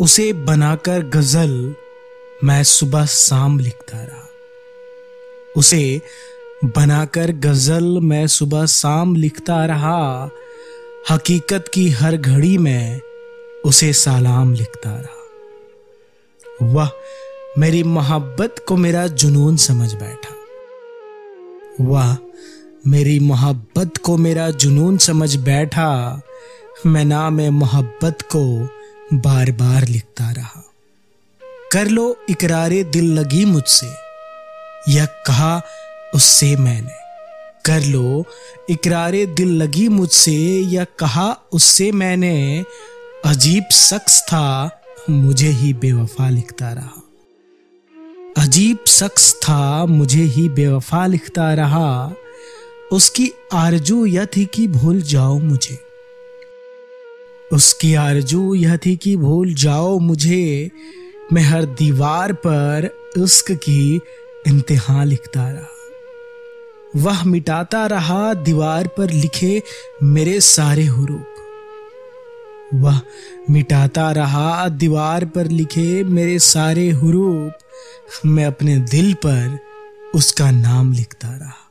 उसे बनाकर गज़ल मैं सुबह शाम लिखता रहा। उसे बनाकर गज़ल मैं सुबह शाम लिखता रहा। हकीकत की हर घड़ी में उसे सलाम लिखता रहा। वह, मेरी मोहब्बत को मेरा जुनून समझ बैठा। वह, मेरी मोहब्बत को मेरा जुनून समझ बैठा। मैं नाम मोहब्बत को बार बार लिखता रहा। कर लो इकरारे दिल लगी मुझसे। यह कहा उससे मैंने। कर लो इकरारे दिल लगी मुझसे। यह कहा उससे मैंने। अजीब शख्स था, मुझे ही बेवफा लिखता रहा। अजीब शख्स था, मुझे ही बेवफा लिखता रहा। उसकी आरज़ू यह थी कि भूल जाओ मुझे। उसकी आरज़ू यह थी कि भूल जाओ मुझे, मैं हर दीवार पर उस्क की इंतहा लिखता रहा। वह मिटाता रहा दीवार पर लिखे मेरे सारे हुरूप। वह मिटाता रहा दीवार पर लिखे मेरे सारे हुरूप, मैं अपने दिल पर उसका नाम लिखता रहा।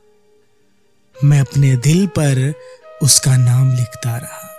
मैं अपने दिल पर उसका नाम लिखता रहा।